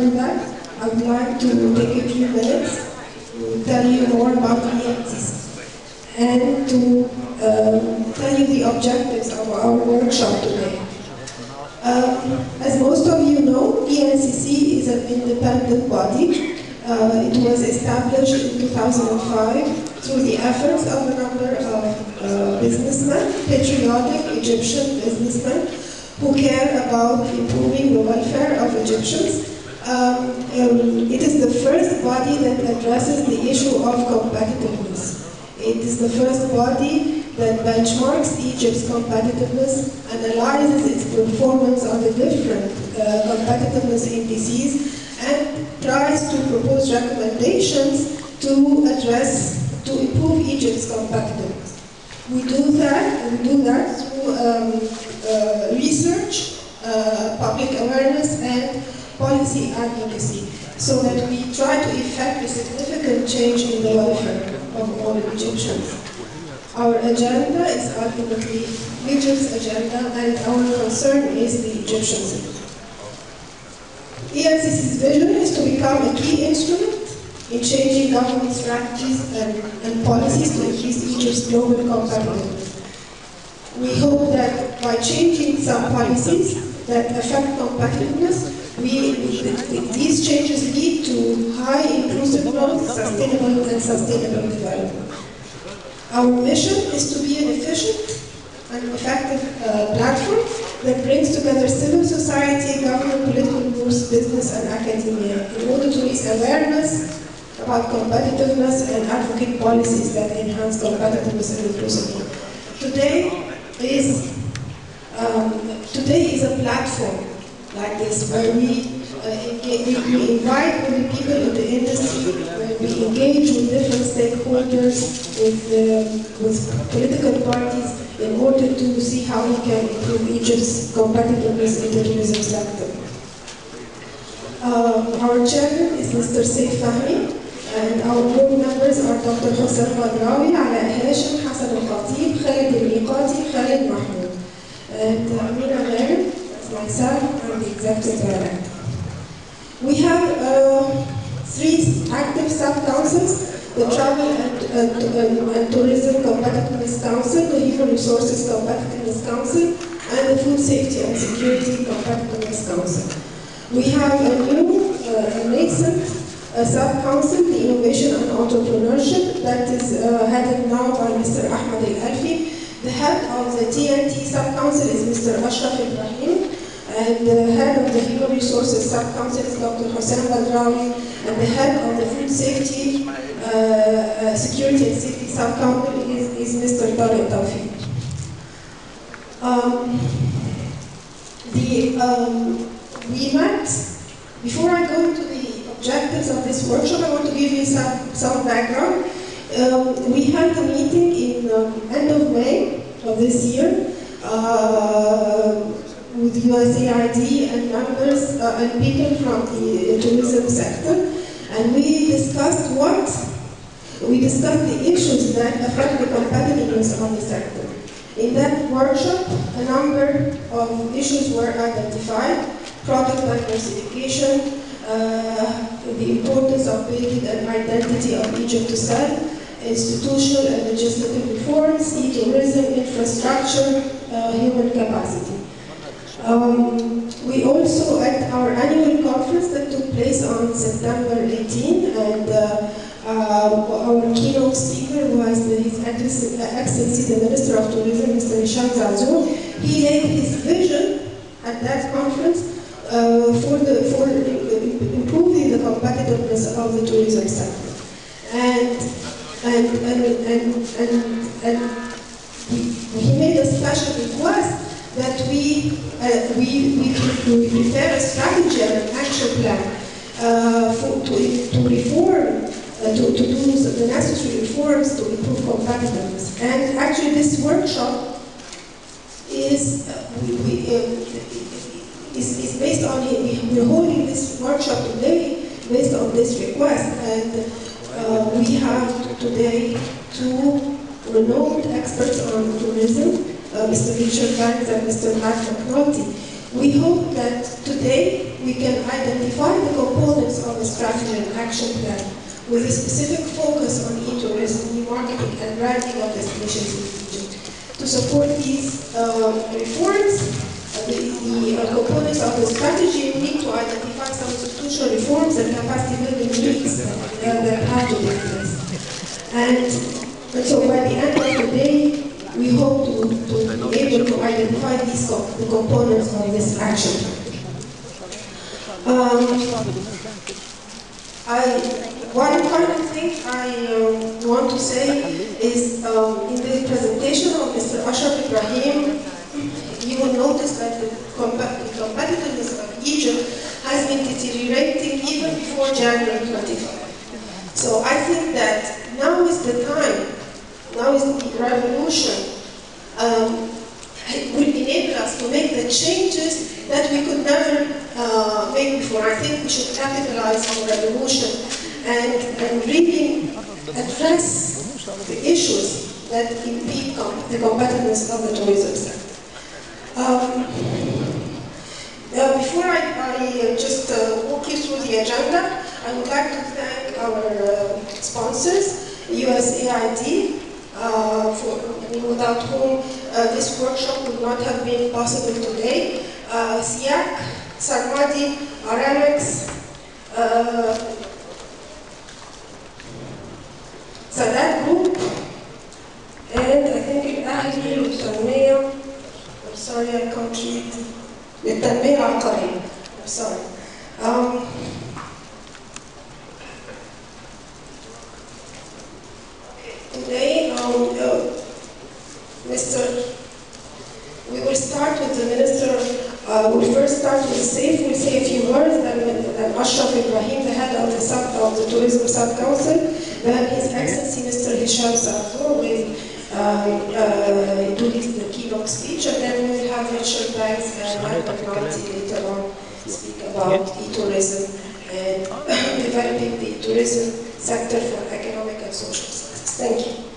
do that, I would like to take a few minutes to tell you more about ENCC and to um, tell you the objectives of our workshop today. Um, as most of you know, ENCC is an independent body. Uh, it was established in 2005 through the efforts of a number of uh, businessmen, patriotic Egyptian businessmen, who care about improving the welfare of Egyptians. Um, um, it is the first body that addresses the issue of competitiveness. It is the first body that benchmarks Egypt's competitiveness, analyzes its performance on the different uh, competitiveness indices, and tries to propose recommendations to address, to improve Egypt's competitiveness. We do that, we do that through um, uh, research, uh, public awareness, and policy so that we try to effect a significant change in the welfare of all Egyptians. Our agenda is ultimately Egypt's agenda, and our concern is the Egyptians. ENCC's vision is to become a key instrument in changing government strategies and, and policies to increase Egypt's global competitiveness. We hope that by changing some policies that affect competitiveness, we, these changes lead to high inclusive growth, sustainable and sustainable development. Our mission is to be an efficient and effective uh, platform that brings together civil society, government, political groups, business, and academia in order to raise awareness about competitiveness and advocate policies that enhance competitiveness and inclusivity. Today is um, today is a platform like this where we, uh, we invite the people in the industry, where we engage with different stakeholders, with, uh, with political parties in order to see how we can improve Egypt's competitiveness in the tourism sector. Uh, our chairman is Mr. Saif Fahmy, and our board members are Dr. Hossein Badrawi, Ala Hashim, Hassan Al-Khatib, Khalid Al-Miqati, Khalid Mahmoud. And uh, Amina that's myself, I'm the executive director. We have uh, three active sub-councils, the Travel and, and, and, and Tourism Competitiveness Council, the Human Resources Competitiveness Council, and the Food Safety and Security Competitiveness Council. We have a new, uh, nascent uh, sub-council, the Innovation and Entrepreneurship, that is uh, headed now by Mr. Ahmed Al-Alfi. The head of the TNT sub-council is Mr. Ashraf Ibrahim, and the head of the Human Resources sub-council is Dr. Hossein Badrawi, and the head of the Food Safety, uh, uh Security and Safety sub-council is, is Mr. Tariq Tawfiq. Um, the, um, we met, before I go into the objectives of this workshop, I want to give you some, some background. Um, we had a meeting in um, end of May of this year uh, with USAID and members uh, and people from the tourism sector, and we discussed what we discussed the issues that affect the competitiveness of the sector. In that workshop, a number of issues were identified, product diversification, uh, the importance of building an identity of Egypt to sell, institutional and legislative reforms, e-tourism, infrastructure, uh, human capacity. Um, we also, at our annual conference that took place on September 18, and uh, uh, our keynote speaker was His Excellency the Minister of Tourism, Mr. Hisham Zaazou. He laid his vision at that conference uh, for, the, for improving the competitiveness of the tourism sector. And, and, and, and, and, and we, uh, we, we, we prepare a strategy and an action plan uh, for, to, to reform, uh, to, to do the necessary reforms to improve competitiveness. And actually this workshop is, uh, we, we, uh, is, is based on, we're holding this workshop today based on this request. And uh, we have today two renowned experts on tourism, uh, Mr. Richard Banks and Mr. Matt McNulty. We hope that today we can identify the components of the strategy and action plan with a specific focus on e-tourism, new marketing and branding of destinations in Egypt. To support these um, reforms, uh, the, the uh, components of the strategy, we need to identify some institutional reforms and capacity building needs that, uh, that have to take place. And, and so by the end of the day, we hope to, to to identify these co the components of this action. Um, I, one final thing I um, want to say is um, in the presentation of Mr. Ashraf Ibrahim, you will notice that the, the competitiveness of Egypt has been deteriorating even before January 25. So I think that now is the time, now is the revolution um, will enable us to make the changes that we could never uh, make before. I think we should capitalize on revolution and, and really address the issues that impede com the competitiveness of the tourism sector. Um, uh, before I, I just uh, walk you through the agenda, I would like to thank our uh, sponsors, USAID, uh, for, without whom uh, this workshop would not have been possible today. Uh, SIAC, Sarmadi, Aramex, uh, Sadat Group, and I think الأهلي والتنمية I'm sorry I can't read للتنمية العقارية I'm sorry um, Today, um, uh, Mr. We will start with the Minister, uh, we'll first start with Saif, we'll say a few words, then, then Ashraf Ibrahim, the head of the, sub, of the Tourism Sub-Council, then His Excellency Mr. Hisham Saratour will uh, uh, do the keynote speech, and then we'll have Richard Banks and Michael Marty later on speak about e-tourism and developing the tourism sector for economic and social success. Thank you.